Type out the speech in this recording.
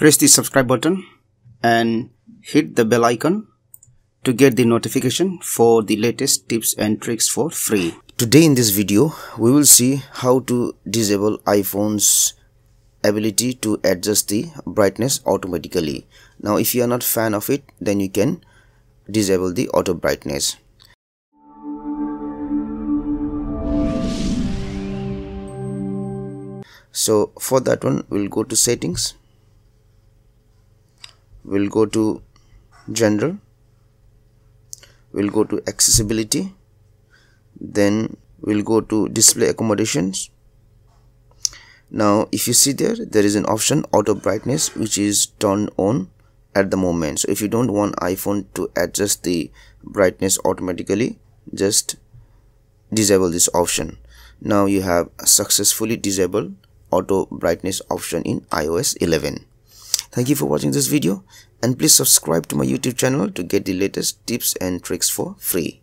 press the subscribe button and hit the bell icon to get the notification for the latest tips and tricks for free. Today in this video, we will see how to disable iPhone's ability to adjust the brightness automatically. Now if you are not fan of it, then you can disable the auto brightness. So for that one, we'll go to settings. We'll go to general. We'll go to accessibility. Then we'll go to display accommodations. Now if you see there there is an option auto brightness which is turned on at the moment. So if you don't want iphone to adjust the brightness automatically just disable this option. Now you have successfully disabled auto brightness option in ios 11 thank you for watching this video and please subscribe to my youtube channel to get the latest tips and tricks for free